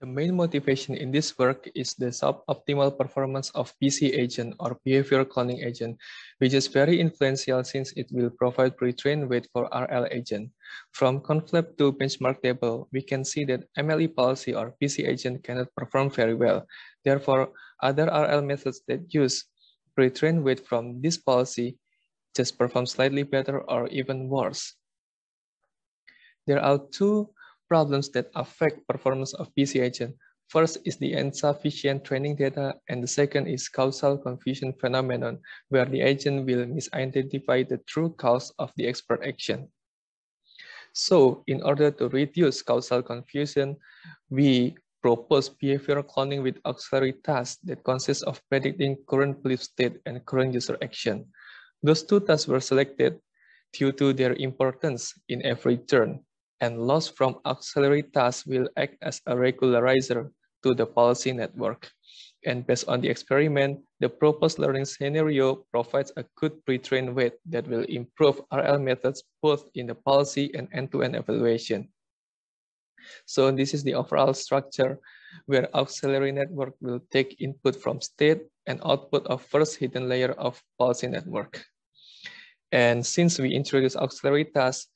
The main motivation in this work is the suboptimal performance of BC agent or behavior cloning agent, which is very influential since it will provide pre-trained weight for RL agent. From ConvLab-2 benchmark table, we can see that MLE policy or BC agent cannot perform very well. Therefore, other RL methods that use pre-trained weight from this policy just perform slightly better or even worse. There are two problems that affect performance of BC agent. First is the insufficient training data, and the second is causal confusion phenomenon, where the agent will misidentify the true cause of the expert action. So in order to reduce causal confusion, we propose behavioral cloning with auxiliary tasks that consist of predicting current belief state and current user action. Those two tasks were selected due to their importance in every turn and loss from auxiliary tasks will act as a regularizer to the policy network. And based on the experiment, the proposed learning scenario provides a good pre-trained weight that will improve RL methods both in the policy and end-to-end -end evaluation. So this is the overall structure where auxiliary network will take input from state and output of first hidden layer of policy network. And since we introduce auxiliary tasks,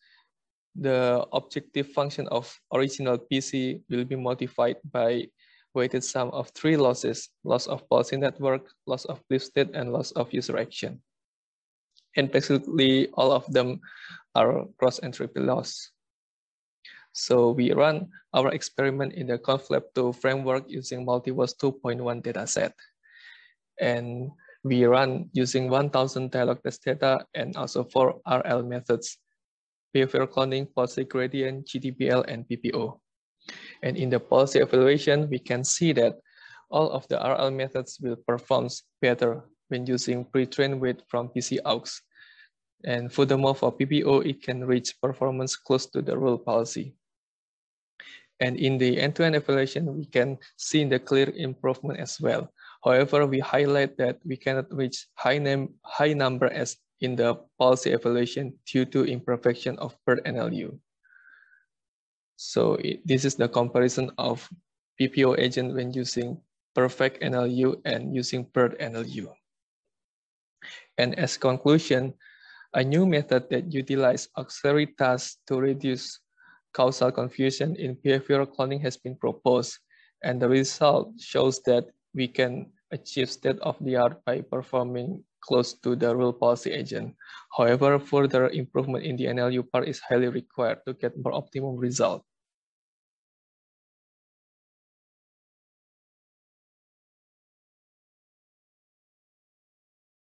the objective function of original BC will be modified by weighted sum of three losses, loss of policy network, loss of belief state, and loss of user action. And basically all of them are cross entropy loss. So we run our experiment in the ConvLab-2 framework using MultiWOZ 2.1 dataset. And we run using 1000 dialog test data and also four RL methods behavioral cloning, policy gradient, GDPL, and PPO. And in the policy evaluation, we can see that all of the RL methods will perform better when using pre-trained weight from BC aux. And furthermore, for PPO, it can reach performance close to the rule policy. And in the end-to-end -end evaluation, we can see the clear improvement as well. However, we highlight that we cannot reach high, name, high number as in the policy evaluation due to imperfection of BERT NLU. So it, this is the comparison of PPO agent when using perfect NLU and using BERT NLU. And as conclusion, a new method that utilizes auxiliary tasks to reduce causal confusion in behavioral cloning has been proposed. And the result shows that we can achieve state of the art by performing close to the real policy agent. However, further improvement in the NLU part is highly required to get more optimum result.